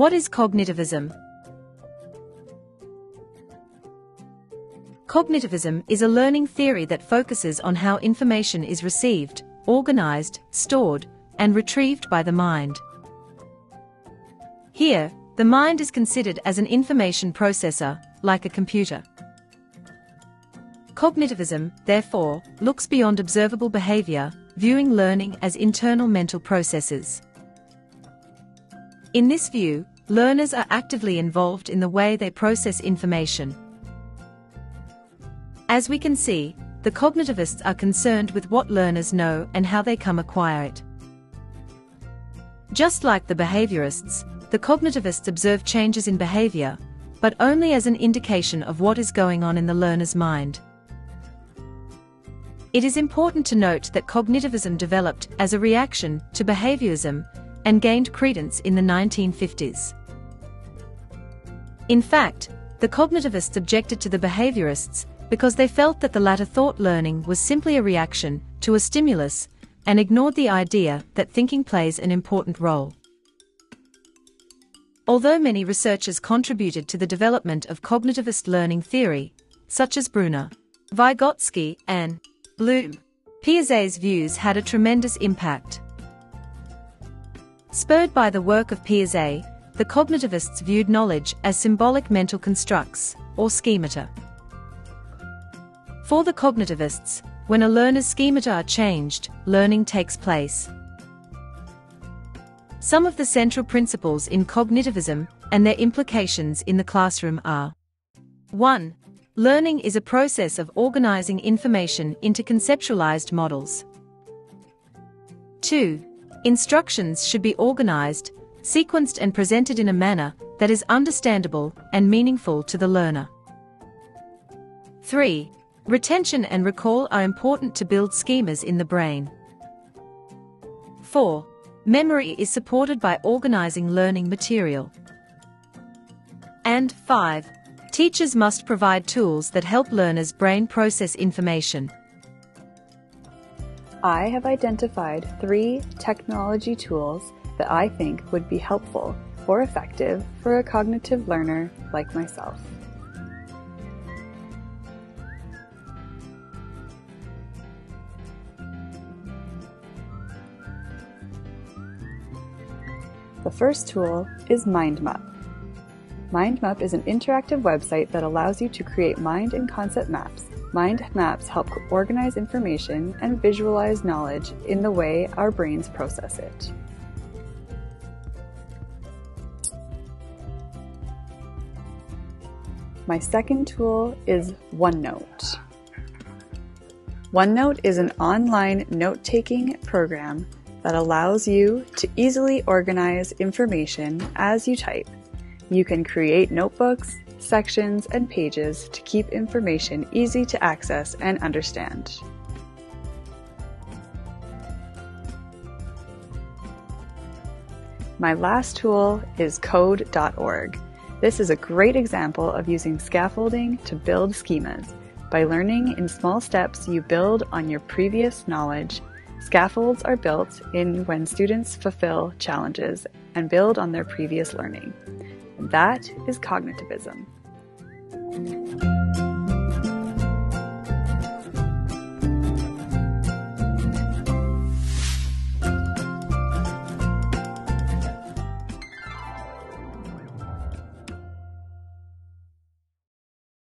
What is cognitivism? Cognitivism is a learning theory that focuses on how information is received, organized, stored, and retrieved by the mind. Here, the mind is considered as an information processor, like a computer. Cognitivism, therefore, looks beyond observable behavior, viewing learning as internal mental processes. In this view, learners are actively involved in the way they process information. As we can see, the cognitivists are concerned with what learners know and how they come acquire it. Just like the behaviorists, the cognitivists observe changes in behavior, but only as an indication of what is going on in the learner's mind. It is important to note that cognitivism developed as a reaction to behaviorism and gained credence in the 1950s. In fact, the cognitivists objected to the behaviorists because they felt that the latter thought learning was simply a reaction to a stimulus and ignored the idea that thinking plays an important role. Although many researchers contributed to the development of cognitivist learning theory, such as Bruner, Vygotsky, and Bloom, Piaget's views had a tremendous impact. Spurred by the work of Piaget, the cognitivists viewed knowledge as symbolic mental constructs, or schemata. For the cognitivists, when a learner's schemata are changed, learning takes place. Some of the central principles in cognitivism and their implications in the classroom are 1. Learning is a process of organizing information into conceptualized models. 2. Instructions should be organized, sequenced and presented in a manner that is understandable and meaningful to the learner. 3. Retention and recall are important to build schemas in the brain. 4. Memory is supported by organizing learning material. And 5. Teachers must provide tools that help learners' brain process information. I have identified three technology tools that I think would be helpful or effective for a cognitive learner like myself. The first tool is MindMap. MindMap is an interactive website that allows you to create mind and concept maps. Mind maps help organize information and visualize knowledge in the way our brains process it. My second tool is OneNote. OneNote is an online note taking program that allows you to easily organize information as you type. You can create notebooks, sections, and pages to keep information easy to access and understand. My last tool is code.org. This is a great example of using scaffolding to build schemas. By learning in small steps, you build on your previous knowledge Scaffolds are built in when students fulfill challenges and build on their previous learning. That is cognitivism.